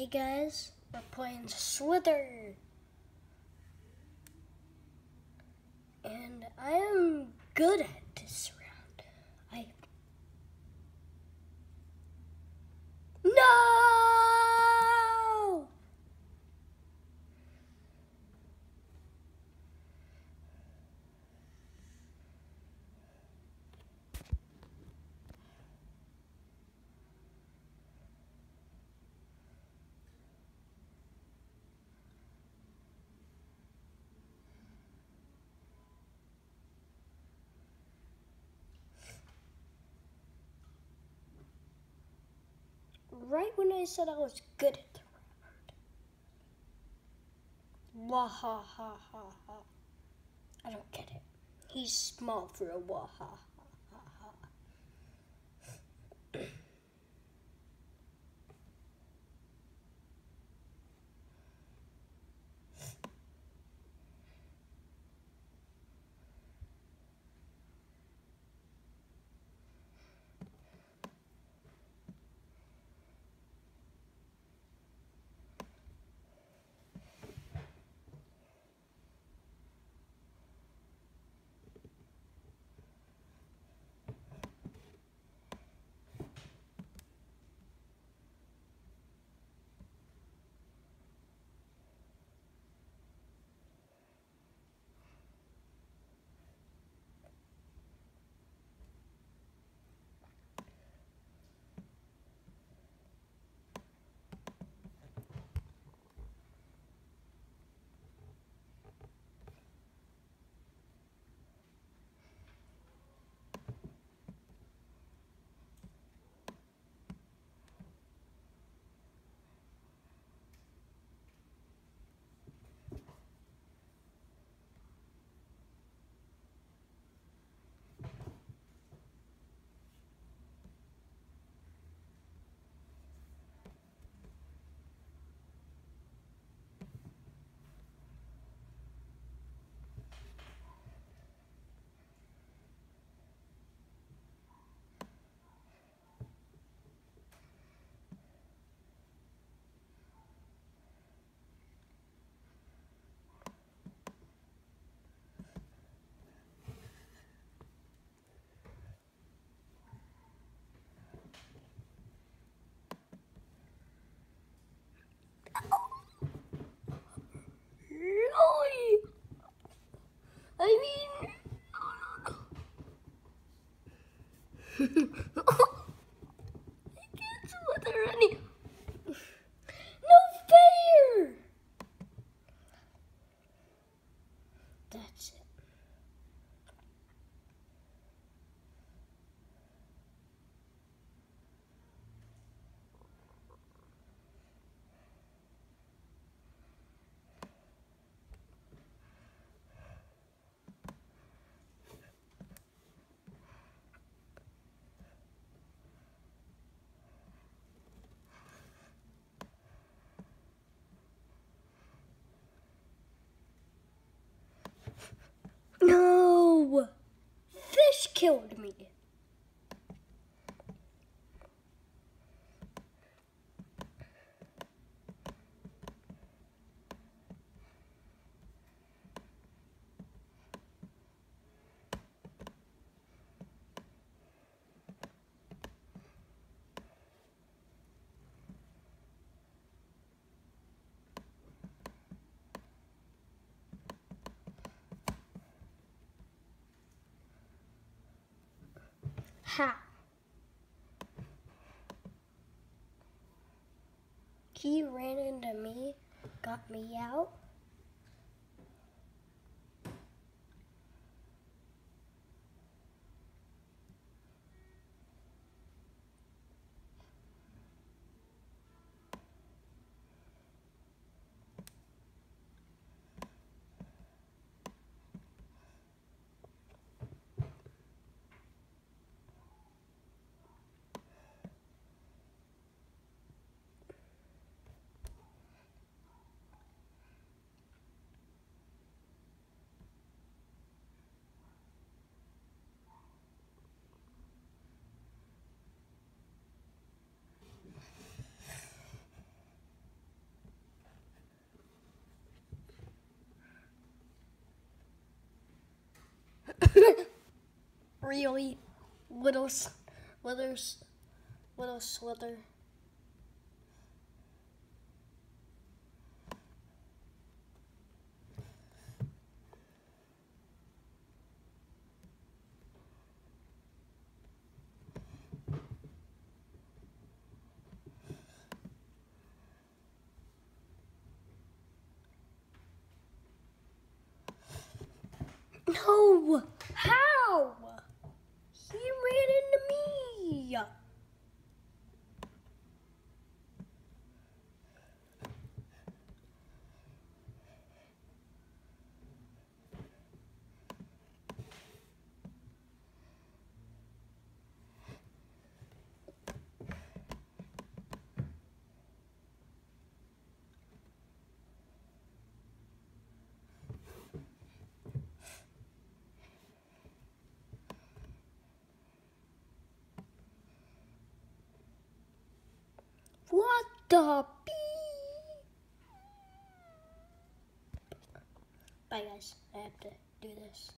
Hey guys, we're playing Slither. And I am good at this round. I. No! Right when I said I was good at the round. Wah. I don't get it. He's small for a wah I mean, I can't slither any. No fair. That's it. No! Fish killed me. He ran into me, got me out. really? Little, little, little slither. No! How? He ran into me. What the beep? Bye guys, I have to do this.